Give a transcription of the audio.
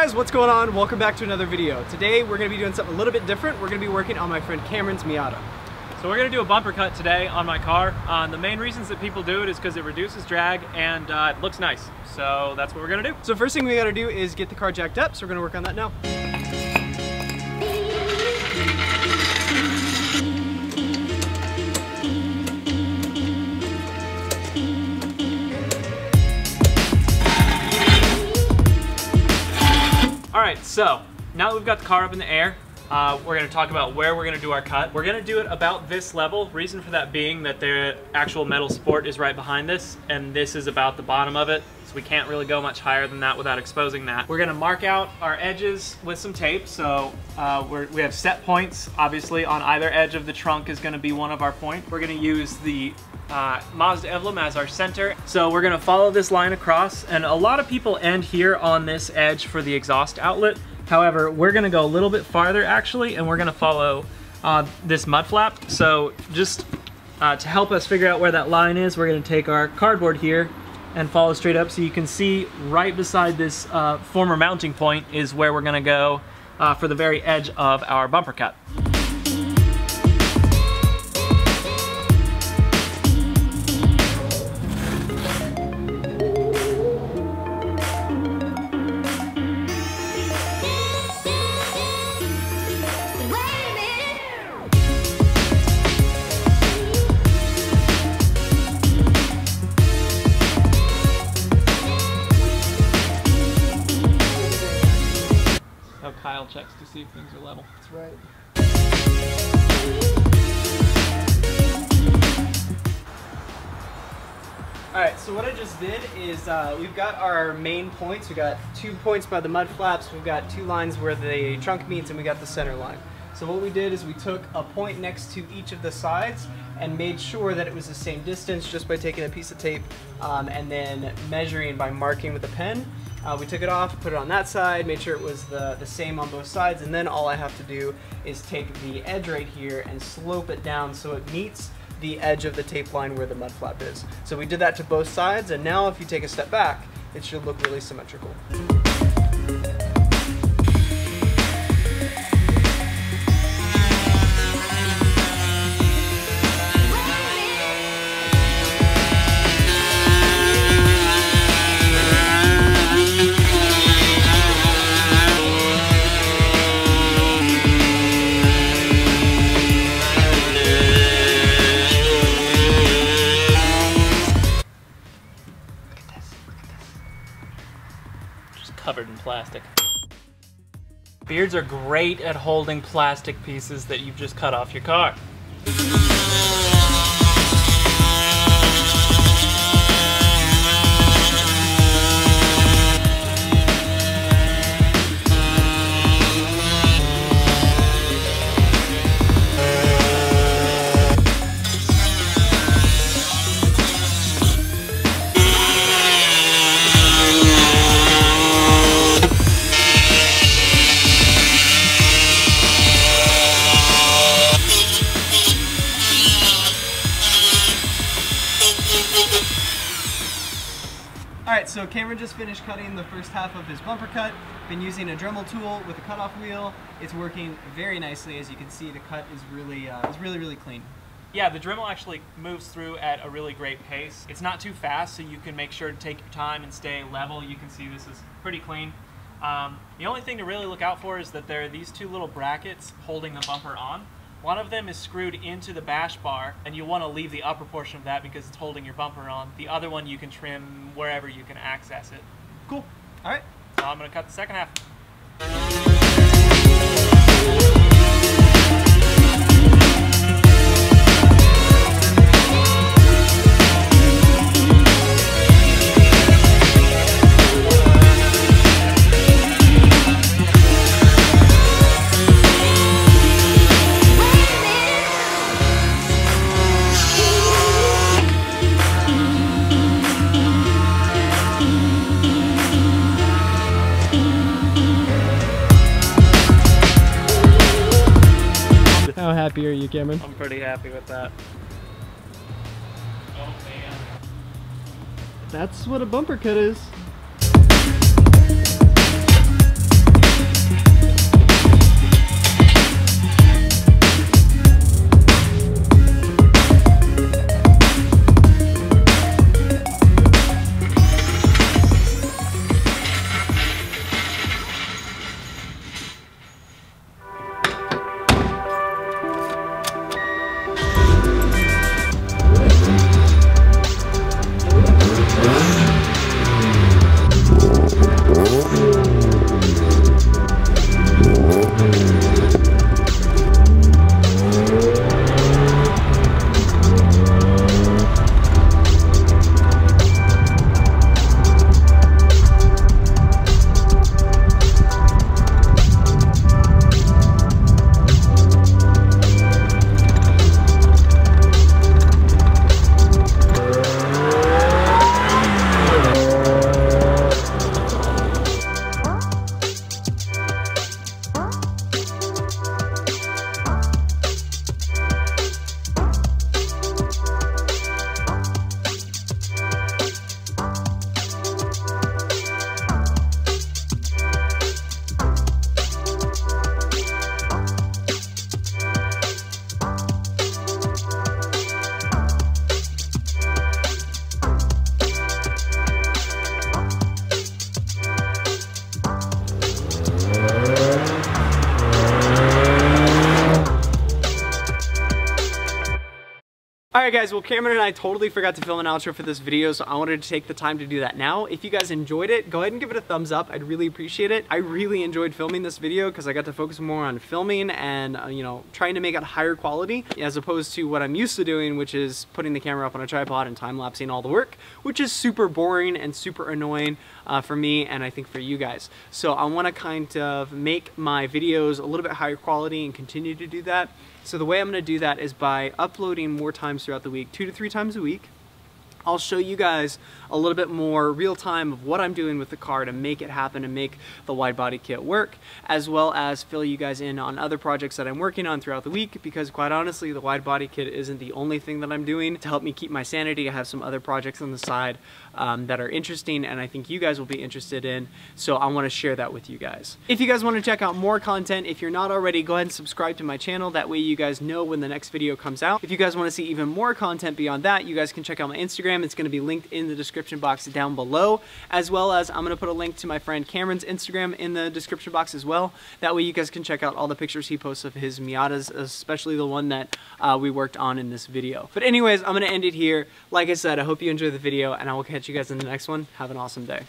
guys, what's going on? Welcome back to another video. Today we're going to be doing something a little bit different. We're going to be working on my friend Cameron's Miata. So we're gonna do a bumper cut today on my car. Uh, the main reasons that people do it is because it reduces drag and uh, it looks nice. So that's what we're gonna do. So first thing we got to do is get the car jacked up, so we're going to work on that now. Right, so now that we've got the car up in the air, uh, we're gonna talk about where we're gonna do our cut. We're gonna do it about this level. Reason for that being that the actual metal support is right behind this, and this is about the bottom of it. So we can't really go much higher than that without exposing that. We're gonna mark out our edges with some tape. So uh, we have set points, obviously, on either edge of the trunk is gonna be one of our points. We're gonna use the uh, Mazda emblem as our center. So we're gonna follow this line across, and a lot of people end here on this edge for the exhaust outlet. However, we're gonna go a little bit farther actually, and we're gonna follow uh, this mud flap. So just uh, to help us figure out where that line is, we're gonna take our cardboard here and follow straight up so you can see right beside this uh, former mounting point is where we're gonna go uh, for the very edge of our bumper cut. Checks to see if things are level. That's right. Alright, so what I just did is uh, we've got our main points. We've got two points by the mud flaps, we've got two lines where the trunk meets, and we got the center line. So what we did is we took a point next to each of the sides and made sure that it was the same distance just by taking a piece of tape um, and then measuring by marking with a pen. Uh, we took it off, put it on that side, made sure it was the, the same on both sides, and then all I have to do is take the edge right here and slope it down so it meets the edge of the tape line where the mud flap is. So we did that to both sides, and now if you take a step back, it should look really symmetrical. Plastic. Beards are great at holding plastic pieces that you've just cut off your car. So Cameron just finished cutting the first half of his bumper cut. Been using a Dremel tool with a cutoff wheel. It's working very nicely. As you can see, the cut is really, uh, is really, really clean. Yeah, the Dremel actually moves through at a really great pace. It's not too fast, so you can make sure to take your time and stay level. You can see this is pretty clean. Um, the only thing to really look out for is that there are these two little brackets holding the bumper on. One of them is screwed into the bash bar, and you want to leave the upper portion of that because it's holding your bumper on. The other one you can trim wherever you can access it. Cool. Alright. So I'm going to cut the second half. Happy are you, Cameron? I'm pretty happy with that. Oh man. That's what a bumper cut is. Guys, well Cameron and I totally forgot to film an outro for this video, so I wanted to take the time to do that now. If you guys enjoyed it, go ahead and give it a thumbs up. I'd really appreciate it. I really enjoyed filming this video because I got to focus more on filming and, uh, you know, trying to make it higher quality as opposed to what I'm used to doing, which is putting the camera up on a tripod and time-lapsing all the work, which is super boring and super annoying uh, for me and I think for you guys. So I want to kind of make my videos a little bit higher quality and continue to do that. So the way I'm going to do that is by uploading more times throughout the week, two to three times a week. I'll show you guys a little bit more real time of what I'm doing with the car to make it happen and make the wide body kit work, as well as fill you guys in on other projects that I'm working on throughout the week because quite honestly, the wide body kit isn't the only thing that I'm doing to help me keep my sanity. I have some other projects on the side um, that are interesting and I think you guys will be interested in, so I want to share that with you guys. If you guys want to check out more content, if you're not already, go ahead and subscribe to my channel. That way you guys know when the next video comes out. If you guys want to see even more content beyond that, you guys can check out my Instagram. It's going to be linked in the description box down below, as well as I'm going to put a link to my friend Cameron's Instagram in the description box as well. That way you guys can check out all the pictures he posts of his Miatas, especially the one that uh, we worked on in this video. But anyways, I'm going to end it here. Like I said, I hope you enjoyed the video, and I will catch you guys in the next one. Have an awesome day.